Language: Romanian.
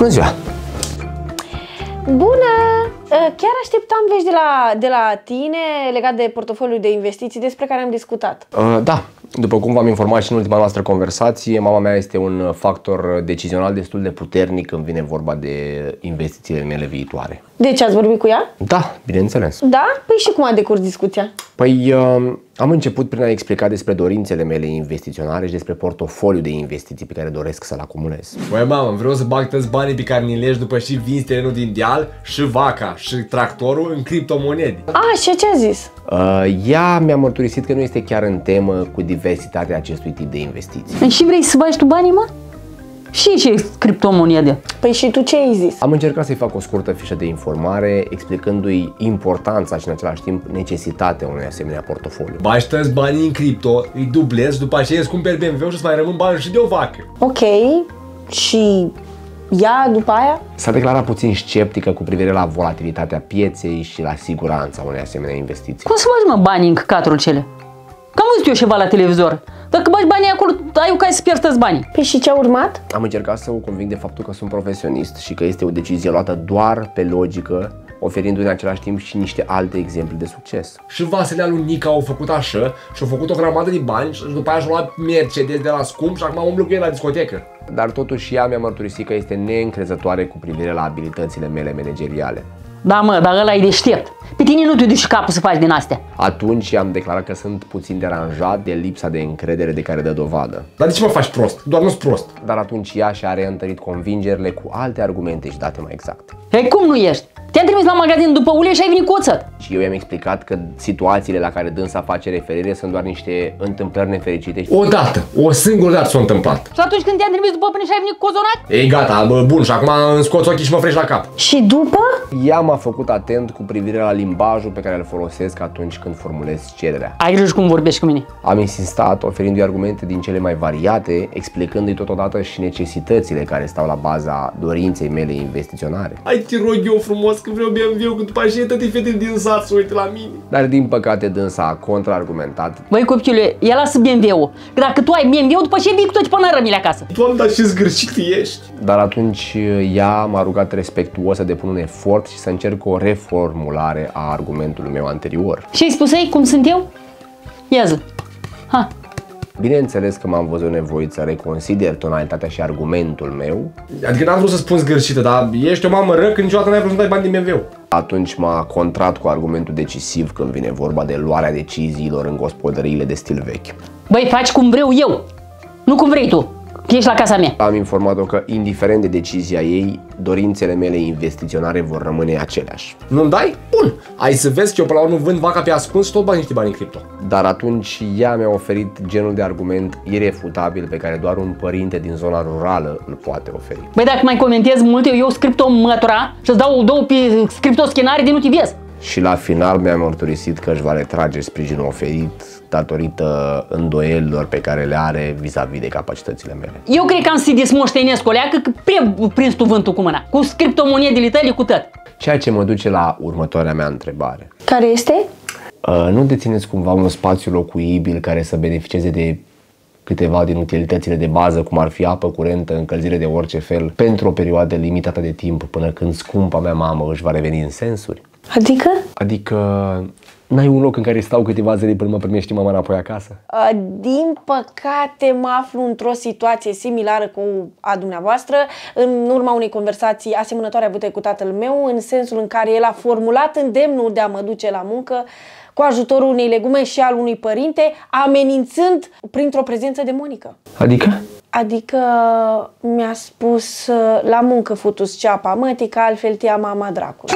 Bună ziua! Bună! Uh, Chiar așteptam vești de la, de la tine legat de portofoliul de investiții despre care am discutat. Uh, da, după cum v-am informat și în ultima noastră conversație, mama mea este un factor decizional destul de puternic când vine vorba de investițiile mele viitoare. Deci ați vorbit cu ea? Da, bineînțeles. Da? Păi și cum a decurs discuția? Păi uh, am început prin a explica despre dorințele mele investiționare și despre portofoliul de investiții pe care doresc să-l acumulez. Băi mamă, vreau să bag toți banii pe care ni legi după și vin terenul din deal, și vaca, și tractorul în criptomonede. A, și ce a zis? Uh, ea mi-a mărturisit că nu este chiar în temă cu diversitatea acestui tip de investiții. Păi Și vrei să bagi tu banii, mă? Și ce criptomonede? Păi și tu ce ai zis? Am încercat să-i fac o scurtă fișă de informare, explicându-i importanța și în același timp necesitatea unui asemenea portofoliu. Bagi toți banii în cripto, îi dublezi, după aceea îți cumperi BMW și îți mai rămân bani și de o vacă. Ok, și ea după aia? S-a declarat puțin sceptică cu privire la volatilitatea pieței și la siguranța unei asemenea investiții. Cum să bagi, mă, banii în căcatul cele? Că am văzut eu ceva la televizor. Dacă bagi banii acolo, ai ca să pierzi toți banii. Păi și ce a urmat? Am încercat să o conving de faptul că sunt profesionist și că este o decizie luată doar pe logică, oferindu-i în același timp și niște alte exemple de succes. Și Vasilea lui Nica au făcut așa și au făcut o grămadă de bani și după aia și-au luat Mercedes de la scump și acum umblă cu el la discotecă. Dar totuși ea mi-a mărturisit că este neîncrezătoare cu privire la abilitățile mele manageriale. Da, mă, dar ăla e deștept. Pe tine nu te duci capul să faci din astea. Atunci i-am declarat că sunt puțin deranjat de lipsa de încredere de care dă dovadă. Dar de ce mă faci prost? Doar nu-s prost. Dar atunci ea și-a reîntărit convingerile cu alte argumente și date mai exacte. Ei, cum nu ești? Te-am trimis la magazin după ulei și ai venit cu oțet. Și eu i-am explicat că situațiile la care dânsa face referire sunt doar niște întâmplări nefericite. O dată, o singură dată s-a întâmplat. Și atunci când te-am trimis după până și ai venit cu cozonat? Ei, gata, bă, bun, și acum îmi scoți ochii și mă frești la cap. Și după? Ea m-a făcut atent cu privire la limbajul pe care îl folosesc atunci când formulez cererea. Ai grijă cum vorbești cu mine. Am insistat, oferindu-i argumente din cele mai variate, explicându-i totodată și necesitățile care stau la baza dorinței mele investiționare. Hai, te rog eu frumos că vreau BMW, că după aceea toate fetele din sat să uite la mine. Dar din păcate dânsa a contraargumentat Băi, copilule, ia lasă BMW-ul. Că dacă tu ai BMW, după ce vii cu toate pânărămile acasă. Doamne, dar ce zgârcit ești. Dar atunci ea m-a rugat respectuos să depun un efort și să încerc o reformulare a argumentului meu anterior. Și ai spus ei cum sunt eu? Ia zi. Ha, Bineînțeles că m-am văzut nevoit să reconsider tonalitatea și argumentul meu. Adică n-am vrut să spun zgârcită, dar ești o mamă rău când niciodată n-ai vrut să dai bani din BMW. Atunci m-a contrat cu argumentul decisiv când vine vorba de luarea deciziilor în gospodăriile de stil vechi. băi, faci cum vreau eu. Nu cum vrei tu. Că Ești la casa mea. Am informat-o că, indiferent de decizia ei, dorințele mele investiționare vor rămâne aceleași. Nu-mi dai? Bun. Ai să vezi că eu până la urmă vând vaca pe ascuns și tot bani niște bani în cripto. Dar atunci ea mi-a oferit genul de argument irefutabil pe care doar un părinte din zona rurală îl poate oferi. Băi, dacă mai comentezi mult, eu, eu scripto mătura și îți dau două pe scripto scenari de nu te vezi. Și la final mi-a mărturisit că își va retrage sprijinul oferit datorită îndoielilor pe care le are vis-a-vis de capacitățile mele. Eu cred că am să desmoștenesc o leacă că prea prins tu vântul cu mâna. Cu scriptomonedele tale cu tot. Ceea ce mă duce la următoarea mea întrebare. Care este? Uh, nu dețineți cumva un spațiu locuibil care să beneficieze de câteva din utilitățile de bază, cum ar fi apă curentă, încălzire de orice fel, pentru o perioadă limitată de timp până când scumpa mea mamă își va reveni în sensuri? Adică? Adică n-ai un loc în care stau câteva zile până mă primești mama înapoi acasă? Uh, Din păcate mă aflu într-o situație similară cu a dumneavoastră în urma unei conversații asemănătoare avute cu tatăl meu, în sensul în care el a formulat îndemnul de a mă duce la muncă cu ajutorul unei legume și al unui părinte, amenințând printr-o prezență demonică. Adică? Adică mi-a spus uh, la muncă futus ceapa mătii, că altfel te ia mama dracului.